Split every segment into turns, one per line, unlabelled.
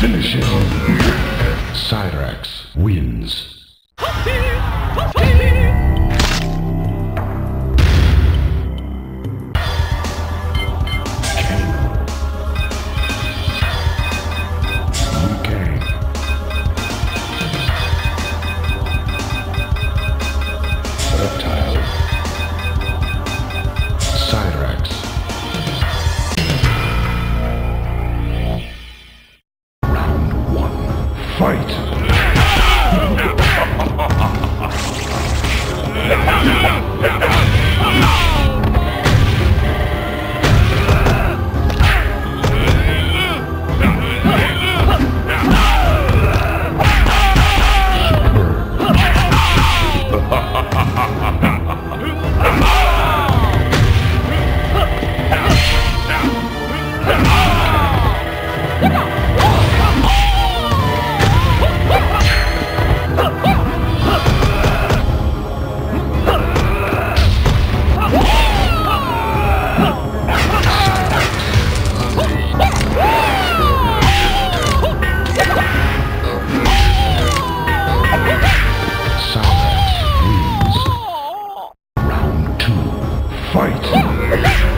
Finish him. Cyrax wins. fight. fight.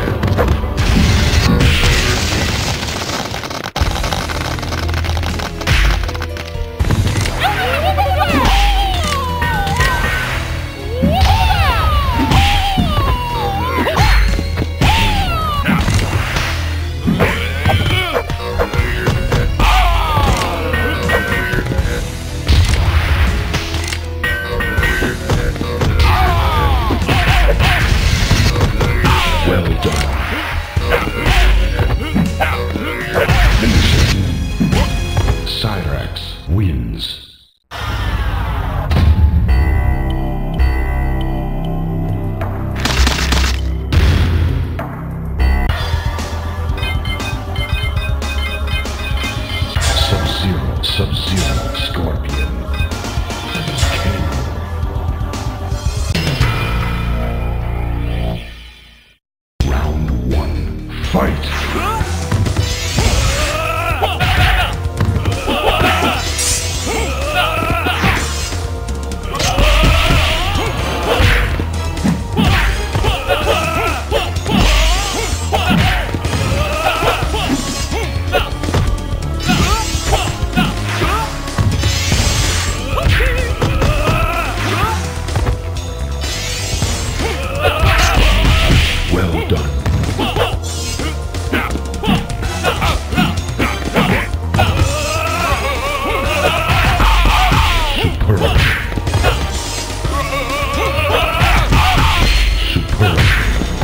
done.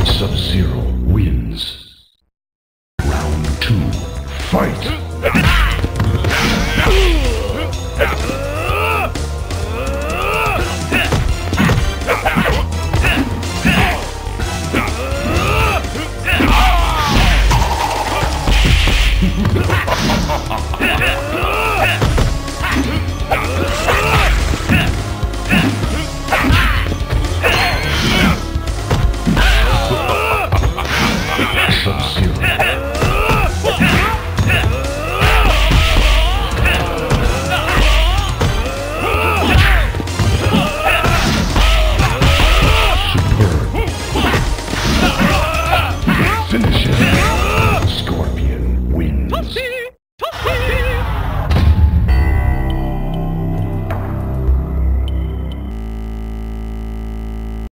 Sub-Zero wins. Round two, fight!